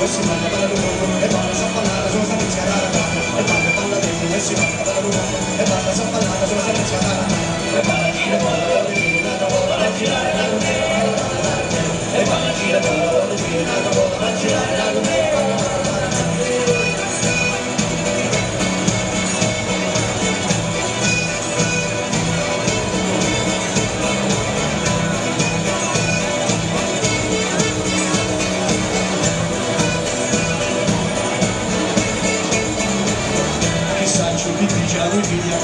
Nossa,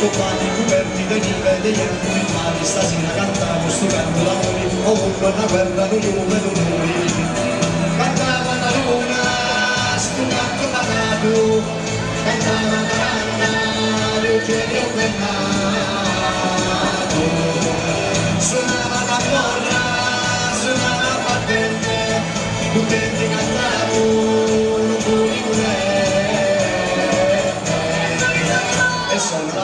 accompagni coperti da nive degli anni mali stasera cantiamo sto canto d'amore ovunque una guerra non io vedo noi cantava la luna sto canto cantava la canna l'Eugenio Bernardo suonava la corra suonava la battente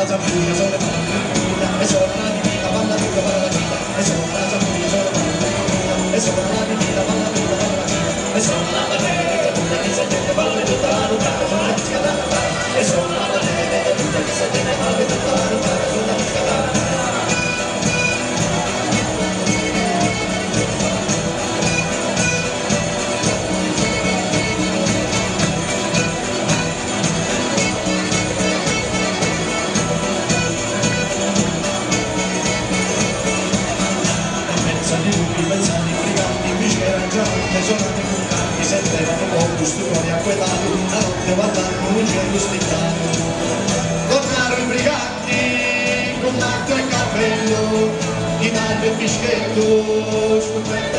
la zambuia, sono la e sono la divina, balla tutta, balla vita, e sono la zambuia, sono la e sono la divina, balla tutta, balla vita, e sono tutte sonate contanti, sentivano gusto cuori acquetati, la notte guardando un cielo stellato. Tornarono i briganti con l'arco e il cappello, chitarra e fischetto, scoperta